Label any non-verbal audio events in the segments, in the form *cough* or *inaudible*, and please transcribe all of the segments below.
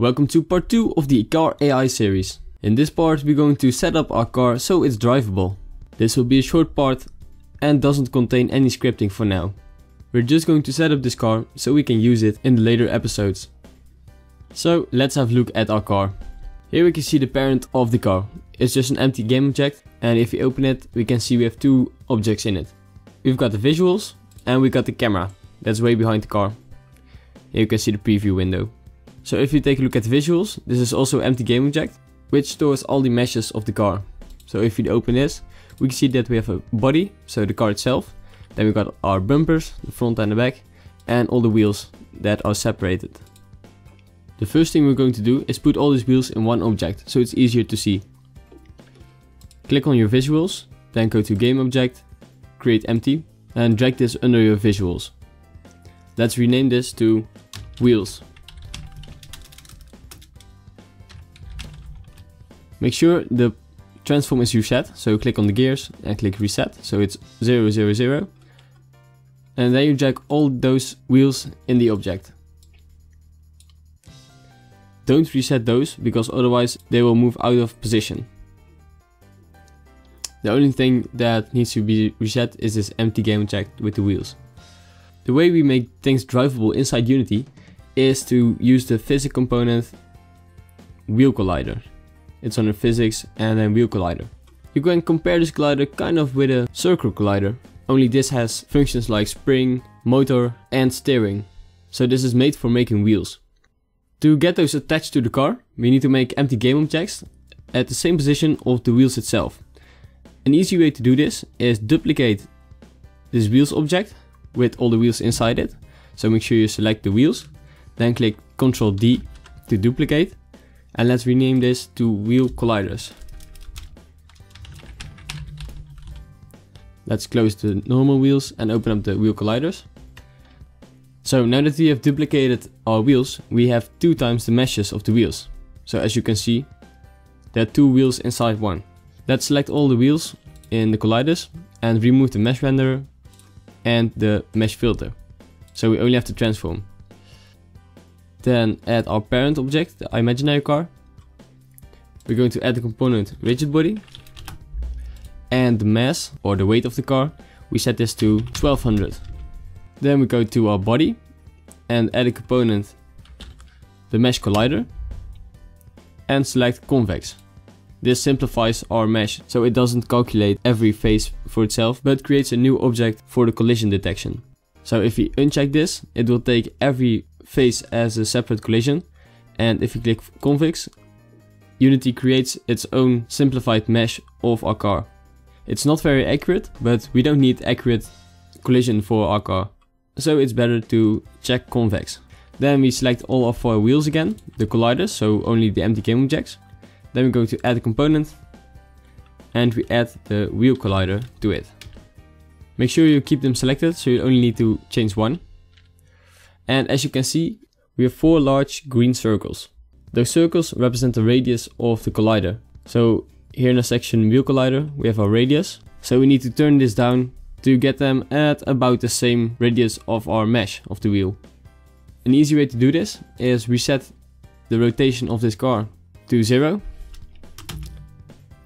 Welcome to part 2 of the Car AI series. In this part we're going to set up our car so it's drivable. This will be a short part and doesn't contain any scripting for now. We're just going to set up this car so we can use it in the later episodes. So let's have a look at our car. Here we can see the parent of the car. It's just an empty game object and if we open it we can see we have two objects in it. We've got the visuals and we've got the camera that's way behind the car. Here you can see the preview window. So if you take a look at the visuals, this is also empty game object which stores all the meshes of the car. So if we open this, we can see that we have a body, so the car itself. Then we got our bumpers, the front and the back, and all the wheels that are separated. The first thing we're going to do is put all these wheels in one object, so it's easier to see. Click on your visuals, then go to game object, create empty, and drag this under your visuals. Let's rename this to wheels. Make sure the transform is reset, so click on the gears and click reset, so it's 000. And then you drag all those wheels in the object. Don't reset those, because otherwise they will move out of position. The only thing that needs to be reset is this empty game object with the wheels. The way we make things drivable inside Unity is to use the physics component wheel collider. It's on under physics and then wheel collider. You can compare this collider kind of with a circle collider, only this has functions like spring, motor and steering. So this is made for making wheels. To get those attached to the car, we need to make empty game objects at the same position of the wheels itself. An easy way to do this is duplicate this wheels object with all the wheels inside it. So make sure you select the wheels, then click Ctrl D to duplicate and let's rename this to wheel colliders. Let's close the normal wheels and open up the wheel colliders. So now that we have duplicated our wheels, we have two times the meshes of the wheels. So as you can see, there are two wheels inside one. Let's select all the wheels in the colliders and remove the mesh renderer and the mesh filter. So we only have to transform. Then add our parent object, the imaginary car. We're going to add the component rigid body. And the mass, or the weight of the car, we set this to 1200. Then we go to our body and add a component, the mesh collider. And select convex. This simplifies our mesh so it doesn't calculate every face for itself but creates a new object for the collision detection. So if we uncheck this, it will take every face as a separate collision. And if you click convex, Unity creates its own simplified mesh of our car. It's not very accurate, but we don't need accurate collision for our car. So it's better to check convex. Then we select all of our wheels again, the colliders, so only the empty game objects. Then we go to add a component and we add the wheel collider to it. Make sure you keep them selected so you only need to change one. And as you can see, we have four large green circles. Those circles represent the radius of the collider. So here in the section wheel collider, we have our radius. So we need to turn this down to get them at about the same radius of our mesh of the wheel. An easy way to do this is reset the rotation of this car to zero.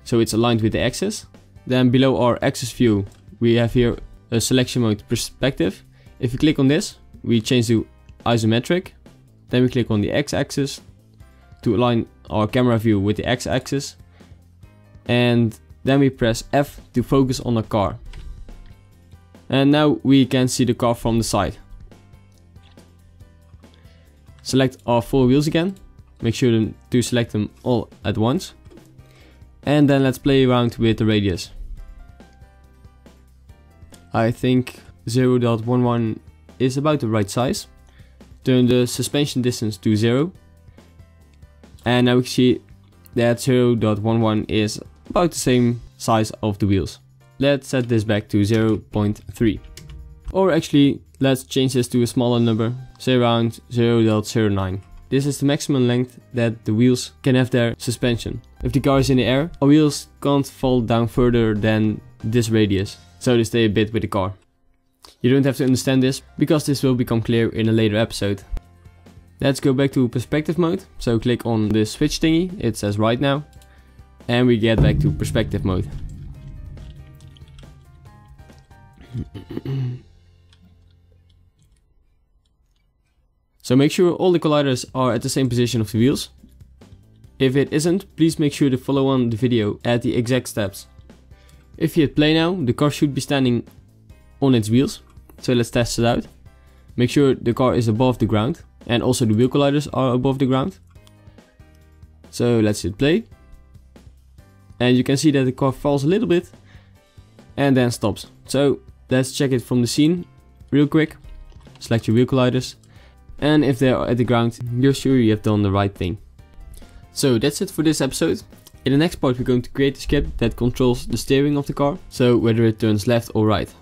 So it's aligned with the axis. Then below our axis view, we have here a selection mode perspective. If we click on this, we change to isometric. Then we click on the x-axis to align our camera view with the x-axis. And then we press F to focus on the car. And now we can see the car from the side. Select our four wheels again. Make sure to select them all at once. And then let's play around with the radius. I think 0.11 is about the right size. Turn the suspension distance to 0. And now we can see that 0.11 is about the same size of the wheels. Let's set this back to 0.3. Or actually, let's change this to a smaller number, say around 0.09. This is the maximum length that the wheels can have their suspension. If the car is in the air, our wheels can't fall down further than this radius, so they stay a bit with the car. You don't have to understand this, because this will become clear in a later episode. Let's go back to perspective mode. So click on the switch thingy, it says right now. And we get back to perspective mode. *clears throat* so make sure all the colliders are at the same position of the wheels. If it isn't, please make sure to follow on the video at the exact steps. If you hit play now, the car should be standing on its wheels. So let's test it out. Make sure the car is above the ground and also the wheel colliders are above the ground. So let's hit play. And you can see that the car falls a little bit and then stops. So let's check it from the scene real quick. Select your wheel colliders and if they are at the ground, you're sure you have done the right thing. So that's it for this episode. In the next part we're going to create a script that controls the steering of the car, so whether it turns left or right.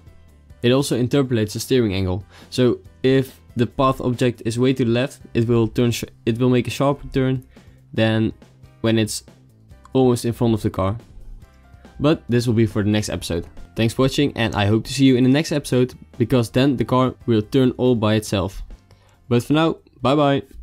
It also interpolates the steering angle, so if the path object is way to the left, it will turn it will make a sharper turn than when it's almost in front of the car. But this will be for the next episode. Thanks for watching and I hope to see you in the next episode because then the car will turn all by itself. But for now, bye bye!